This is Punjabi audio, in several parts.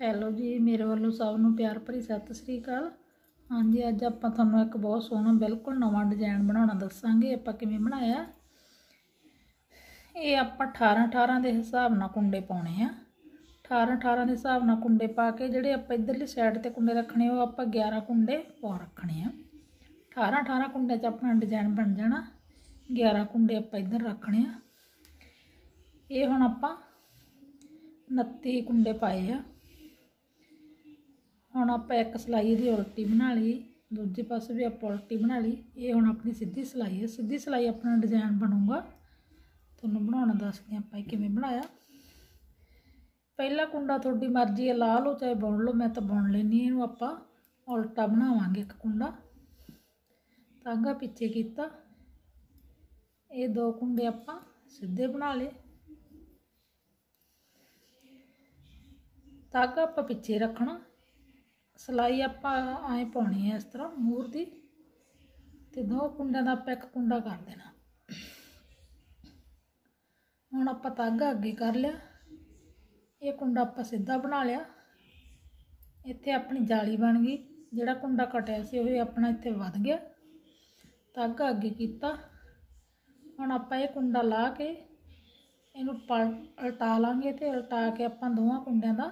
ਹੈਲੋ ਜੀ, ਮੇਰੇ ਵੱਲੋਂ ਸਭ ਨੂੰ ਪਿਆਰ ਭਰੀ ਸਤਿ ਸ੍ਰੀ ਅਕਾਲ। ਹਾਂਜੀ, ਅੱਜ ਆਪਾਂ ਤੁਹਾਨੂੰ ਇੱਕ ਬਹੁਤ ਸੋਹਣਾ, ਬਿਲਕੁਲ ਨਵਾਂ ਡਿਜ਼ਾਈਨ ਬਣਾਉਣਾ ਦੱਸਾਂਗੇ, ਆਪਾਂ ਕਿਵੇਂ ਬਣਾਇਆ। ਇਹ ਆਪਾਂ 18 18 ਦੇ ਹਿਸਾਬ ਨਾਲ ਕੁੰਡੇ ਪਾਉਣੇ ਆ। 18 18 ਦੇ ਹਿਸਾਬ ਨਾਲ ਕੁੰਡੇ ਪਾ ਕੇ, ਜਿਹੜੇ ਆਪਾਂ ਇਧਰਲੀ ਸਾਈਡ ਤੇ ਕੁੰਡੇ ਰੱਖਣੇ, ਉਹ ਆਪਾਂ 11 ਕੁੰਡੇ ਪਾ ਰੱਖਣੇ ਆ। 18 18 ਕੁੰਡੇ 'ਚ ਆਪਣਾ ਡਿਜ਼ਾਈਨ ਬਣ ਜਾਣਾ। 11 ਕੁੰਡੇ ਆਪਾਂ ਇੱਧਰ ਰੱਖਣੇ ਆ। ਇਹ ਹੁਣ ਆਪਾਂ 29 ਕੁੰਡੇ ਪਾਏ ਆ। ਹੁਣ ਆਪਾਂ ਇੱਕ ਸਲਾਈ ਦੀ ਉਲਟੀ ਬਣਾ ਲਈ, ਦੂਜੇ ਪਾਸੇ ਵੀ ਆਪਾਂ ਉਲਟੀ ਬਣਾ ਲਈ। ਇਹ ਹੁਣ ਆਪਣੀ ਸਿੱਧੀ ਸਲਾਈ ਹੈ। ਸਿੱਧੀ ਸਲਾਈ ਆਪਣਾ ਡਿਜ਼ਾਈਨ ਬਣੂਗਾ। ਤੁਹਾਨੂੰ ਬਣਾਉਣਾ ਦੱਸਦੇ ਆਪਾਂ ਇਹ ਕਿਵੇਂ ਬਣਾਇਆ। ਪਹਿਲਾ ਕੁੰਡਾ ਤੁਹਾਡੀ ਮਰਜ਼ੀ ਹੈ, ਲਾ ਲਓ, ਚਾਹੇ ਬੁਣ ਲਓ, ਮੈਂ ਤਾਂ ਬੁਣ ਲੈਣੀ ਇਹਨੂੰ ਆਪਾਂ। ਉਲਟਾ ਬਣਾਵਾਂਗੇ ਇੱਕ ਕੁੰਡਾ। ਤਾਂਗਾ ਪਿੱਛੇ ਕੀਤਾ। ਇਹ ਦੋ ਕੁੰਡੇ ਆਪਾਂ ਸਿੱਧੇ ਬਣਾ ਲਏ। ਤਾਂਗਾ ਆਪਾਂ ਪਿੱਛੇ ਰੱਖਣਾ। ਸਲਾਈ ਆਪਾਂ ਐਂ ਪਾਉਣੀ ਹੈ ਇਸ ਤਰ੍ਹਾਂ ਮੂਰ ਦੀ ਤੇ ਦੋ ਕੁੰਡਿਆਂ ਦਾ ਆਪਾਂ ਇੱਕ ਕੁੰਡਾ ਕਰ ਦੇਣਾ। ਹੁਣ ਆਪਾਂ ਤਾਂਗਾ ਅੱਗੇ ਕਰ ਲਿਆ। ਇਹ ਕੁੰਡਾ ਆਪਾਂ ਸਿੱਧਾ ਬਣਾ ਲਿਆ। ਇੱਥੇ ਆਪਣੀ ਜਾਲੀ ਬਣ ਗਈ। ਜਿਹੜਾ ਕੁੰਡਾ ਕਟਿਆ ਸੀ ਉਹ ਆਪਣਾ ਇੱਥੇ ਵੱਧ ਗਿਆ। ਤਾਂਗਾ ਅੱਗੇ ਕੀਤਾ। ਹੁਣ ਆਪਾਂ ਇਹ ਕੁੰਡਾ ਲਾ ਕੇ ਇਹਨੂੰ ਉਲਟਾ ਲਾਂਗੇ ਤੇ ਉਲਟਾ ਕੇ ਆਪਾਂ ਦੋਵਾਂ ਕੁੰਡਿਆਂ ਦਾ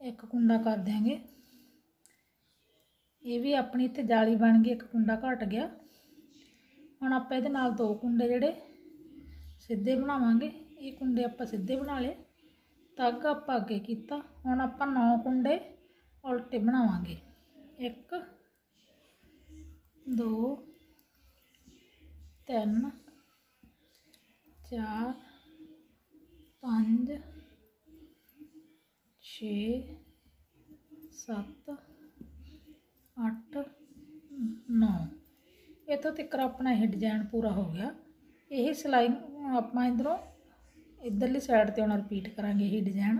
ਇੱਕ ਕੁੰਡਾ ਕਰ ਦਿਆਂਗੇ। ਇਹ ਵੀ ਆਪਣੀ ਇੱਥੇ ਜਾਲੀ ਬਣ ਗਈ, ਇੱਕ ਕੁੰਡਾ ਘਟ ਗਿਆ। ਹੁਣ ਆਪਾਂ ਇਹਦੇ ਨਾਲ ਦੋ ਕੁੰਡੇ ਜਿਹੜੇ ਸਿੱਧੇ ਬਣਾਵਾਂਗੇ। ਇਹ ਕੁੰਡੇ ਆਪਾਂ ਸਿੱਧੇ ਬਣਾ ਲਏ ਤਾਗਾ ਆਪਾਂ ਅੱਗੇ ਕੀਤਾ। ਹੁਣ ਆਪਾਂ ਨੌ ਕੁੰਡੇ ਉਲਟੇ ਬਣਾਵਾਂਗੇ। 1 2 3 4 5 6 7 ਅੱਠ, ਨੌ। ਇੱਥੋਂ ਤੱਕ ਆਪਣਾ ਇਹ ਡਿਜ਼ਾਈਨ ਪੂਰਾ ਹੋ ਗਿਆ। ਇਹ ਸਿਲਾਈ ਆਪਾਂ ਇਧਰੋਂ ਇਧਰਲੀ ਸਾਈਡ ਤੇ ਹੁਣ ਰਿਪੀਟ ਕਰਾਂਗੇ ਇਹ ਡਿਜ਼ਾਈਨ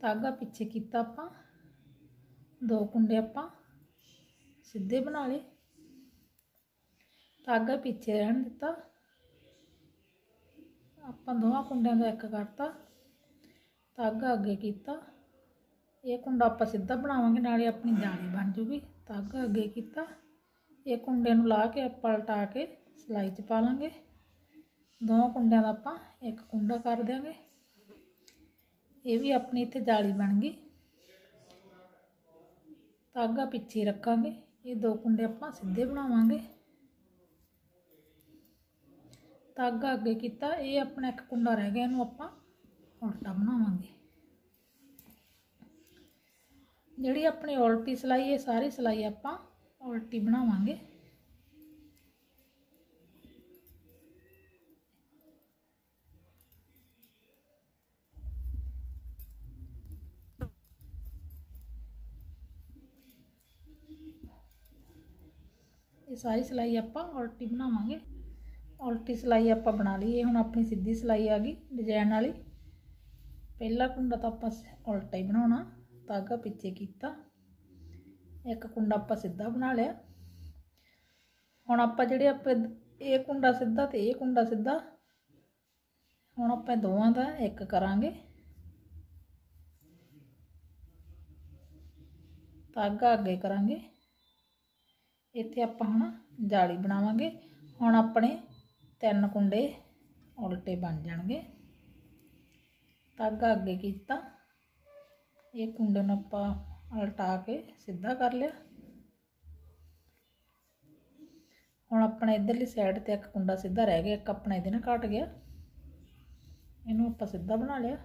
ਤਾਗਾ ਪਿੱਛੇ ਕੀਤਾ ਆਪਾਂ। ਦੋ ਕੁੰਡੇ ਆਪਾਂ ਸਿੱਧੇ ਬਣਾ ਲਏ। ਤਾਗਾ ਪਿੱਛੇ ਰਹਿਣ ਦਿੱਤਾ। ਆਪਾਂ ਦੋਵਾਂ ਕੁੰਡਿਆਂ ਦਾ ਇੱਕ ਕਰਤਾ। ਤਾਗਾ ਅੱਗੇ ਕੀਤਾ। ਇਹ ਕੁੰਡਾ ਆਪਾਂ ਸਿੱਧਾ ਬਣਾਵਾਂਗੇ, ਨਾਲੇ ਆਪਣੀ ਜਾਲੀ ਬਣ ਜੂਗੀ। ਧਾਗਾ ਅੱਗੇ ਕੀਤਾ। ਇਹ ਕੁੰਡੇ ਨੂੰ ਲਾ ਕੇ ਆਪਾਂ ਪਲਟਾ ਕੇ ਸਲਾਈ 'ਚ ਪਾ ਲਾਂਗੇ। ਦੋ ਕੁੰਡਿਆਂ ਦਾ ਆਪਾਂ ਇੱਕ ਕੁੰਡਾ ਕਰ ਦਿਆਂਗੇ। ਇਹ ਵੀ ਆਪਣੀ ਇੱਥੇ ਜਾਲੀ ਬਣ ਗਈ। ਧਾਗਾ ਪਿੱਛੇ ਰੱਖਾਂਗੇ। ਇਹ ਦੋ ਕੁੰਡੇ ਆਪਾਂ ਸਿੱਧੇ ਬਣਾਵਾਂਗੇ। ਧਾਗਾ ਅੱਗੇ ਕੀਤਾ। ਇਹ ਆਪਣਾ ਇੱਕ ਕੁੰਡਾ ਰਹਿ ਗਿਆ। ਇਹਨੂੰ ਆਪਾਂ ਉਲਟਾ ਬਣਾਵਾਂਗੇ। ਜਿਹੜੀ ਆਪਣੀ ਉਲਟੀ ਸਲਾਈ ਹੈ ਸਾਰੀ ਸਲਾਈ ਆਪਾਂ ਉਲਟੀ ਬਣਾਵਾਂਗੇ। ਇਹ ਸਾਰੀ ਸਲਾਈ ਆਪਾਂ ਉਲਟੀ ਬਣਾਵਾਂਗੇ। ਉਲਟੀ ਸਲਾਈ ਆਪਾਂ ਬਣਾ ਲਈ। ਇਹ ਹੁਣ ਆਪਣੀ ਸਿੱਧੀ ਸਲਾਈ ਆ ਗਈ ਡਿਜ਼ਾਈਨ ਵਾਲੀ। ਪਹਿਲਾ ਕੁੰਡਾ ਤਾਂ ਆਪਾਂ ਉਲਟਾ ਹੀ ਬਣਾਉਣਾ। ਤਾਗਾ ਪਿੱਛੇ ਕੀਤਾ। ਇੱਕ ਕੁੰਡਾ ਆਪਾਂ ਸਿੱਧਾ ਬਣਾ ਲਿਆ। ਹੁਣ ਆਪਾਂ ਜਿਹੜੇ ਆਪਾਂ ਇਹ ਕੁੰਡਾ ਸਿੱਧਾ ਤੇ ਇਹ ਕੁੰਡਾ ਸਿੱਧਾ, ਹੁਣ ਆਪਾਂ ਦੋਵਾਂ ਦਾ ਇੱਕ ਕਰਾਂਗੇ। ਤਾਗਾ ਅੱਗੇ ਕਰਾਂਗੇ। ਇੱਥੇ ਆਪਾਂ ਹੁਣ ਜਾਲੀ ਬਣਾਵਾਂਗੇ। ਹੁਣ ਆਪਣੇ ਤਿੰਨ ਕੁੰਡੇ ਉਲਟੇ ਬਣ ਜਾਣਗੇ। ਤਾਗਾ ਅੱਗੇ ਕੀਤਾ। ਇਹ ਕੁੰਡੇ ਨੂੰ ਆਪਾਂ ਉਲਟਾ ਕੇ ਸਿੱਧਾ ਕਰ ਲਿਆ। ਹੁਣ ਆਪਣਾ ਇਧਰਲੀ ਸਾਈਡ ਤੇ ਇੱਕ ਕੁੰਡਾ ਸਿੱਧਾ ਰਹਿ ਗਿਆ, ਇੱਕ ਆਪਣਾ ਇਹਦੇ ਨਾਲ ਕੱਟ ਗਿਆ। ਇਹਨੂੰ ਆਪਾਂ ਸਿੱਧਾ ਬਣਾ ਲਿਆ।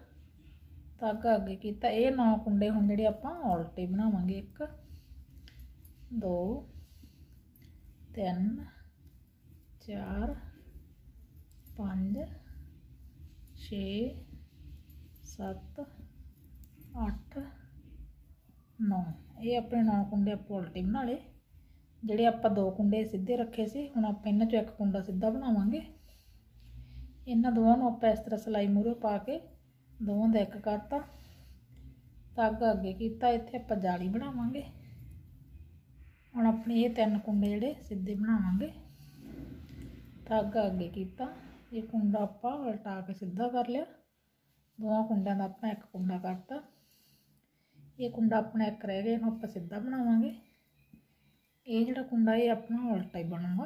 ਤਾਗਾ ਅੱਗੇ ਕੀਤਾ। ਇਹ ਨੌ ਕੁੰਡੇ ਹੁਣ ਜਿਹੜੇ ਆਪਾਂ ਉਲਟੇ ਬਣਾਵਾਂਗੇ। ਇੱਕ, ਦੋ, ਤਿੰਨ, ਚਾਰ, ਪੰਜ, ਛੇ, ਸੱਤ ਅੱਠ, ਨੌ। ਇਹ ਆਪਣੇ ਨੌ ਕੁੰਡੇ ਆਪਾਂ ਉਲਟੇ ਬਣਾ ਲਏ। ਜਿਹੜੇ ਆਪਾਂ ਦੋ ਕੁੰਡੇ ਸਿੱਧੇ ਰੱਖੇ ਸੀ, ਹੁਣ ਆਪਾਂ ਇਹਨਾਂ ਚੋਂ ਇੱਕ ਕੁੰਡਾ ਸਿੱਧਾ ਬਣਾਵਾਂਗੇ। ਇਹਨਾਂ ਦੋਵਾਂ ਨੂੰ ਆਪਾਂ ਇਸ ਤਰ੍ਹਾਂ ਸਲਾਈ ਮੂਰੇ ਪਾ ਕੇ ਦੋਵਾਂ ਦਾ ਇੱਕ ਕਰਤਾ। ਤਾਗਾ ਅੱਗੇ ਕੀਤਾ, ਇੱਥੇ ਆਪਾਂ ਜਾਲੀ ਬਣਾਵਾਂਗੇ। ਹੁਣ ਆਪਣੇ ਇਹ ਤਿੰਨ ਕੁੰਡੇ ਜਿਹੜੇ ਸਿੱਧੇ ਬਣਾਵਾਂਗੇ। ਤਾਗਾ ਅੱਗੇ ਕੀਤਾ। ਇਹ ਕੁੰਡਾ ਆਪਾਂ ਉਲਟਾ ਕੇ ਸਿੱਧਾ ਕਰ ਲਿਆ। ਦੋਵਾਂ ਕੁੰਡਿਆਂ ਦਾ ਆਪਾਂ ਇੱਕ ਕੁੰਡਾ ਕਰਤਾ। ਇਹ ਕੁੰਡਾ ਆਪਣਾ ਇੱਕ ਰਹਿ ਗਿਆ, ਇਹਨੂੰ ਆਪਾਂ ਸਿੱਧਾ ਬਣਾਵਾਂਗੇ। ਇਹ ਜਿਹੜਾ ਕੁੰਡਾ ਇਹ ਆਪਣਾ ਉਲਟਾ ਹੀ ਬਣੂਗਾ।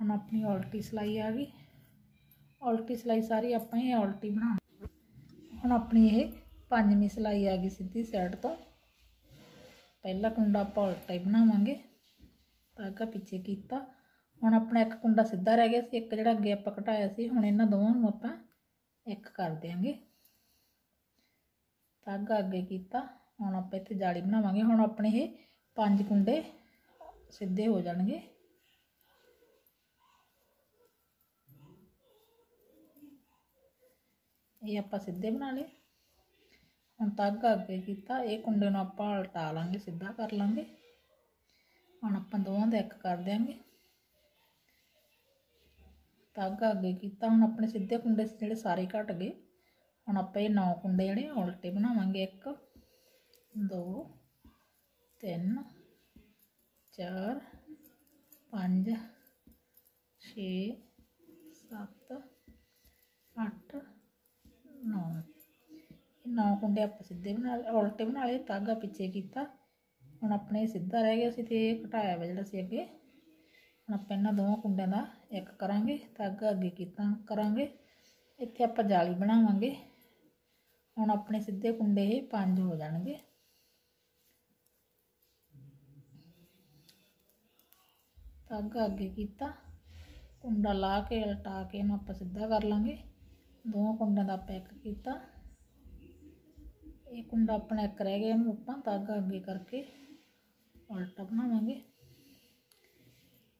ਹੁਣ ਆਪਣੀ ਉਲਟੀ ਸਲਾਈ ਆ ਗਈ। ਉਲਟੀ ਸਲਾਈ ਸਾਰੀ ਆਪਾਂ ਇਹ ਉਲਟੀ ਬਣਾ ਹੁਣ ਆਪਣੀ ਇਹ ਪੰਜਵੀਂ ਸਲਾਈ ਆ ਗਈ ਸਿੱਧੀ ਸਾਈਡ ਤੋਂ। ਪਹਿਲਾ ਕੁੰਡਾ ਆਪਾਂ ਉਲਟਾ ਹੀ ਬਣਾਵਾਂਗੇ। ਧਾਗਾ ਪਿੱਛੇ ਕੀਤਾ। ਹੁਣ ਆਪਣਾ ਇੱਕ ਕੁੰਡਾ ਸਿੱਧਾ ਰਹਿ ਗਿਆ ਸੀ। ਇੱਕ ਜਿਹੜਾ ਅੱਗੇ ਆਪਾਂ ਘਟਾਇਆ ਸੀ, ਹੁਣ ਇਹਨਾਂ ਦੋਵਾਂ ਨੂੰ ਆਪਾਂ ਇੱਕ ਕਰ ਦਿਆਂਗੇ। ਧਾਗਾ ਅੱਗੇ ਕੀਤਾ। ਹੁਣ ਆਪਾਂ ਇੱਥੇ ਜਾਲੀ ਬਣਾਵਾਂਗੇ। ਹੁਣ ਆਪਣੇ ਇਹ ਪੰਜ ਕੁੰਡੇ ਸਿੱਧੇ ਹੋ ਜਾਣਗੇ। ਇਹ ਆਪਾਂ ਸਿੱਧੇ ਬਣਾ ਲਏ। ਹੁਣ ਧਾਗਾ ਅੱਗੇ ਕੀਤਾ। ਇਹ ਕੁੰਡੇ ਨੂੰ ਆਪਾਂ ਉਲਟਾ ਲਾਂਗੇ, ਸਿੱਧਾ ਕਰ ਲਾਂਗੇ। ਹੁਣ ਆਪਾਂ ਦੋਵਾਂ ਦਾ ਇੱਕ ਕਰ ਦਿਆਂਗੇ। ਧਾਗਾ ਅੱਗੇ ਕੀਤਾ। ਹੁਣ ਆਪਣੇ ਸਿੱਧੇ ਕੁੰਡੇ ਜਿਹੜੇ ਸਾਰੇ ਘਟ ਗਏ। ਹੁਣ ਆਪਾਂ ਇਹ ਨੌ ਕੁੰਡੇ ਜਿਹੜੇ ਉਲਟੇ ਬਣਾਵਾਂਗੇ 1 2 3 4 5 6 7 8 9 ਇਹ ਨੌ ਕੁੰਡੇ ਆਪਾਂ ਸਿੱਧੇ ਬਣਾ ਲਏ, ਉਲਟੇ ਬਣਾ ਲਏ, ਧਾਗਾ ਪਿੱਛੇ ਕੀਤਾ। ਹੁਣ ਆਪਣੇ ਸਿੱਧਾ ਰਹਿ ਗਿਆ ਸੀ ਤੇ ਘਟਾਇਆ ਵਾ ਜਿਹੜਾ ਸੀ ਅੱਗੇ। ਹੁਣ ਆਪਾਂ ਇਹਨਾਂ ਦੋਵਾਂ ਕੁੰਡਿਆਂ ਦਾ ਇੱਕ ਕਰਾਂਗੇ, ਧਾਗਾ ਅੱਗੇ ਕੀਤਾ ਕਰਾਂਗੇ। ਇੱਥੇ ਆਪਾਂ ਜਾਲੀ ਬਣਾਵਾਂਗੇ। ਹੁਣ ਆਪਣੇ ਸਿੱਧੇ ਕੁੰਡੇ ਇਹ ਪੰਜ ਹੋ ਜਾਣਗੇ। ਧਾਗਾ ਅੱਗੇ ਕੀਤਾ। ਕੁੰਡਾ ਲਾ ਕੇ ਉਲਟਾ ਕੇ ਇਹਨੂੰ ਆਪਾਂ ਸਿੱਧਾ ਕਰ ਲਾਂਗੇ। ਦੋਵਾਂ ਕੁੰਡਿਆਂ ਦਾ ਆਪਾਂ ਇੱਕ ਕੀਤਾ। ਇਹ ਕੁੰਡਾ ਆਪਣਾ ਇੱਕ ਰਹਿ ਗਿਆ ਇਹਨੂੰ ਆਪਾਂ ਧਾਗਾ ਅੱਗੇ ਕਰਕੇ ਉਲਟਾ ਬਣਾਵਾਂਗੇ।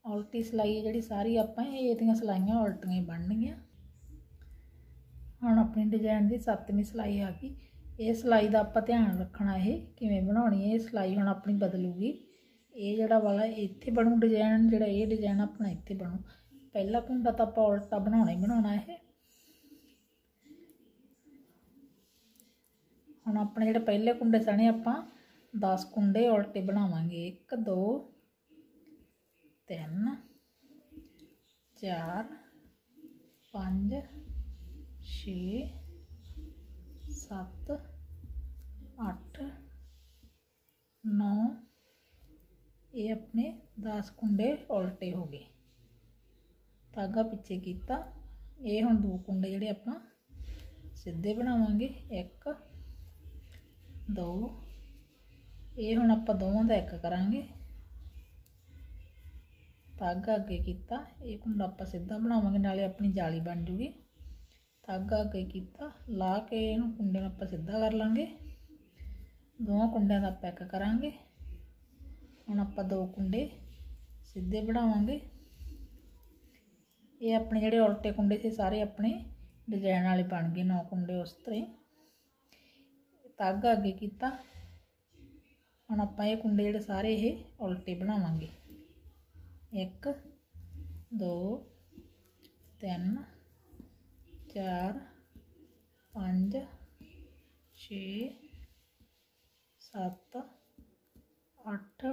ਉਲਟੀ ਸਲਾਈ ਜਿਹੜੀ ਸਾਰੀ ਆਪਾਂ ਇਹ ਇਹਦੀਆਂ ਸਲਾਈਆਂ ਉਲਟੀਆਂ ਹੀ ਬਣਨਗੀਆਂ ਹੁਣ ਆਪਣੀ ਡਿਜ਼ਾਈਨ ਦੀ ਸੱਤਵੀਂ ਸਲਾਈ ਆ ਗਈ। ਇਹ ਸਲਾਈ ਦਾ ਆਪਾਂ ਧਿਆਨ ਰੱਖਣਾ ਇਹ, ਕਿਵੇਂ ਬਣਾਉਣੀ ਹੈ, ਇਹ ਸਲਾਈ ਹੁਣ ਆਪਣੀ ਬਦਲੂਗੀ। ਇਹ ਜਿਹੜਾ ਵਾਲਾ, ਇੱਥੇ ਬਣੂ ਡਿਜ਼ਾਈਨ ਜਿਹੜਾ ਇਹ ਡਿਜ਼ਾਈਨ ਆਪਣਾ ਇੱਥੇ ਬਣੂ। ਪਹਿਲਾ ਕੁੰਡਾ ਤਾਂ ਆਪਾਂ ਉਲਟਾ ਬਣਾਉਣਾ ਹੀ ਬਣਾਉਣਾ ਇਹ। ਹੁਣ ਆਪਣੇ ਜਿਹੜੇ ਪਹਿਲੇ ਕੁੰਡੇ ਸਣੇ ਆਪਾਂ 10 ਕੁੰਡੇ ਉਲਟੇ ਬਣਾਵਾਂਗੇ। 1 2 3 4 5 6 7 8 9 ਇਹ ਆਪਣੇ 10 ਕੁੰਡੇ ਉਲਟੇ ਹੋ ਗਏ। ਧਾਗਾ ਪਿੱਛੇ ਕੀਤਾ। ਇਹ ਹੁਣ ਦੋ ਕੁੰਡੇ ਜਿਹੜੇ ਆਪਾਂ ਸਿੱਧੇ ਬਣਾਵਾਂਗੇ। 1 2 ਇਹ ਹੁਣ ਆਪਾਂ ਦੋਵਾਂ ਦਾ ਇੱਕ ਕਰਾਂਗੇ। ਧਾਗਾ ਅੱਗੇ ਕੀਤਾ। ਇਹ ਕੁੰਡਾ ਆਪਾਂ ਸਿੱਧਾ ਬਣਾਵਾਂਗੇ, ਨਾਲੇ ਆਪਣੀ ਜਾਲੀ ਬਣ ਜੂਗੀ। ਧਾਗਾ ਅੱਗੇ ਕੀਤਾ, ਲਾ ਕੇ ਇਹਨੂੰ ਕੁੰਡੇ ਨੂੰ ਆਪਾਂ ਸਿੱਧਾ ਕਰ ਲਾਂਗੇ। ਦੋਵਾਂ ਕੁੰਡਿਆਂ ਦਾ ਪੈਕ ਕਰਾਂਗੇ। ਹੁਣ ਆਪਾਂ ਦੋ ਕੁੰਡੇ ਸਿੱਧੇ ਬਣਾਵਾਂਗੇ। ਇਹ ਆਪਣੇ ਜਿਹੜੇ ਉਲਟੇ ਕੁੰਡੇ ਸੀ, ਸਾਰੇ ਆਪਣੇ ਡਿਜ਼ਾਈਨ ਵਾਲੇ ਬਣ ਗਏ, ਨੌ ਕੁੰਡੇ ਉਸ ਤਰ੍ਹਾਂ ਧਾਗਾ ਅੱਗੇ ਕੀਤਾ। ਹੁਣ ਆਪਾਂ ਇਹ ਕੁੰਡੇ ਜਿਹੜੇ ਸਾਰੇ ਇਹ ਉਲਟੇ ਬਣਾਵਾਂਗੇ। 1 2 3 4 5 6 7 8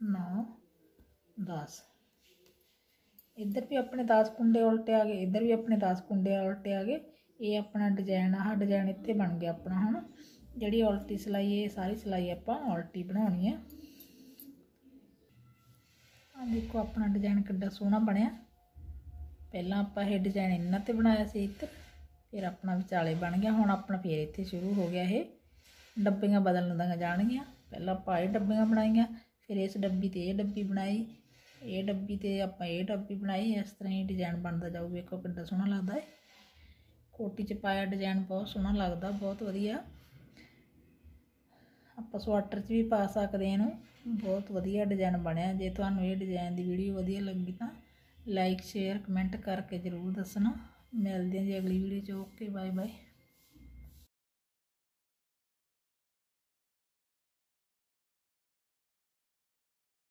9 10 ਇੱਧਰ ਵੀ ਆਪਣੇ 10 ਕੁੰਡੇ ਉਲਟੇ ਆ ਗਏ, ਇੱਧਰ ਵੀ ਆਪਣੇ 10 ਕੁੰਡੇ ਉਲਟੇ ਆ ਗਏ। ਇਹ ਆਪਣਾ ਡਿਜ਼ਾਈਨ ਆਹ ਡਿਜ਼ਾਈਨ ਇੱਥੇ ਬਣ ਗਿਆ ਆਪਣਾ ਹੁਣ। ਜਿਹੜੀ ਉਲਟੀ ਸਿਲਾਈ, ਇਹ ਸਾਰੀ ਸਿਲਾਈ ਆਪਾਂ ਉਲਟੀ ਬਣਾਉਣੀ ਹੈ ਆ ਦੇਖੋ ਆਪਣਾ ਡਿਜ਼ਾਈਨ ਕਿੱਡਾ ਸੋਹਣਾ ਬਣਿਆ। ਪਹਿਲਾਂ ਆਪਾਂ ਇਹ ਡਿਜ਼ਾਈਨ ਇਹਨਾਂ ਤੇ ਬਣਾਇਆ ਸੀ ਇੱਕ, ਫਿਰ ਆਪਣਾ ਵਿਚਾਲੇ ਬਣ ਗਿਆ, ਹੁਣ ਆਪਣਾ ਫੇਰ ਇੱਥੇ ਸ਼ੁਰੂ ਹੋ ਗਿਆ ਇਹ। ਡੱਬੀਆਂ ਬਦਲਣ ਜਾਣਗੀਆਂ। ਪਹਿਲਾਂ ਆਪਾਂ ਇਹ ਡੱਬੀਆਂ ਬਣਾਈਆਂ, ਫਿਰ ਇਸ ਡੱਬੀ ਤੇ ਇਹ ਡੱਬੀ ਬਣਾਈ। ਇਹ ਡੱਬੀ ਤੇ ਆਪਾਂ ਇਹ ਡੱਬੀ ਬਣਾਈ, ਇਸ ਤਰ੍ਹਾਂ ਹੀ ਡਿਜ਼ਾਈਨ ਬਣਦਾ ਜਾਊ। ਵੇਖੋ ਕਿੱਡਾ ਸੋਹਣਾ ਲੱਗਦਾ ਹੈ ਕੋਟੀ 'ਚ ਪਾਇਆ ਡਿਜ਼ਾਈਨ ਬਹੁਤ ਸੋਹਣਾ ਲੱਗਦਾ, ਬਹੁਤ ਵਧੀਆ। ਆਪਾਂ ਸਵਾਟਰ 'ਚ ਵੀ ਪਾ ਸਕਦੇ ਇਹਨੂੰ। ਬਹੁਤ ਵਧੀਆ ਡਿਜ਼ਾਈਨ ਬਣਿਆ। ਜੇ ਤੁਹਾਨੂੰ ਇਹ ਡਿਜ਼ਾਈਨ ਦੀ ਵੀਡੀਓ ਵਧੀਆ ਲੱਗੀ ਤਾਂ ਲਾਈਕ, ਸ਼ੇਅਰ, ਕਮੈਂਟ ਕਰਕੇ ਜ਼ਰੂਰ ਦੱਸਣਾ। ਮਿਲਦੇ ਹਾਂ ਜੀ ਅਗਲੀ ਵੀਡੀਓ 'ਚ। Okay bye bye